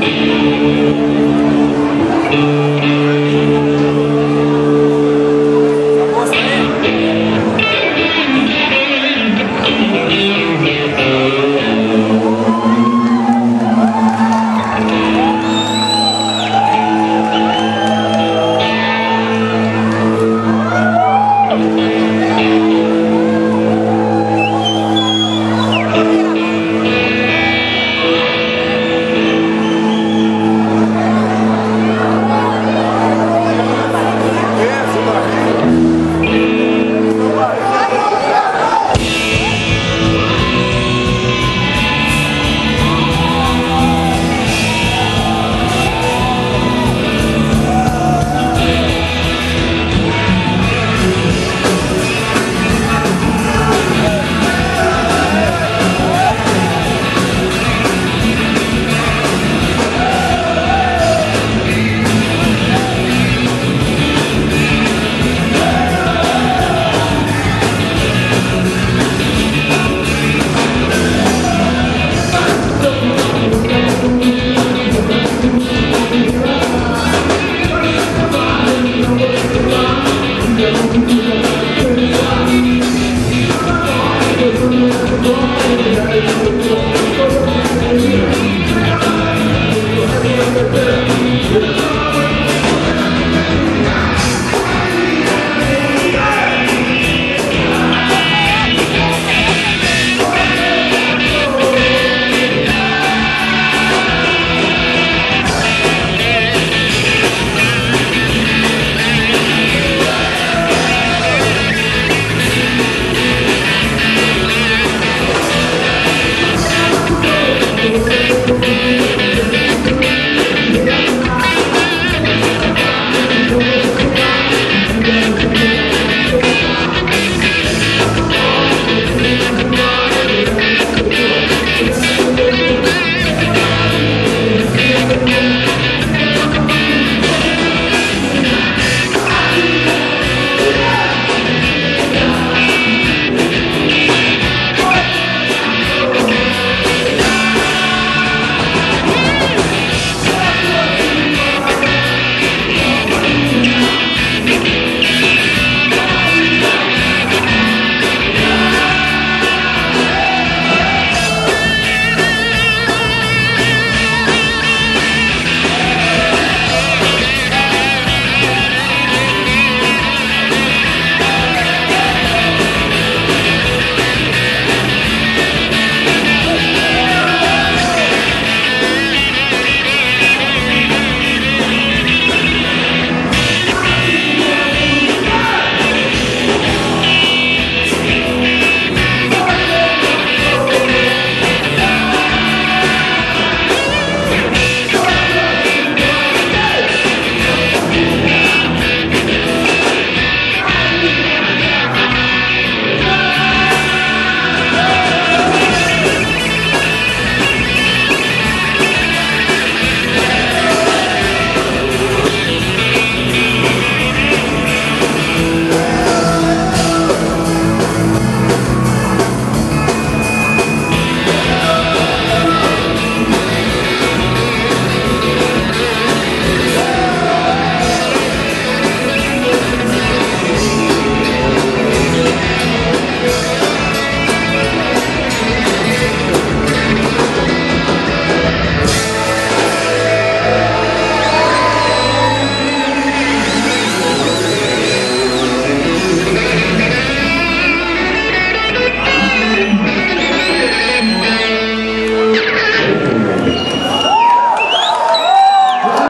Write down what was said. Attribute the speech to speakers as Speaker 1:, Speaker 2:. Speaker 1: Música Yeah.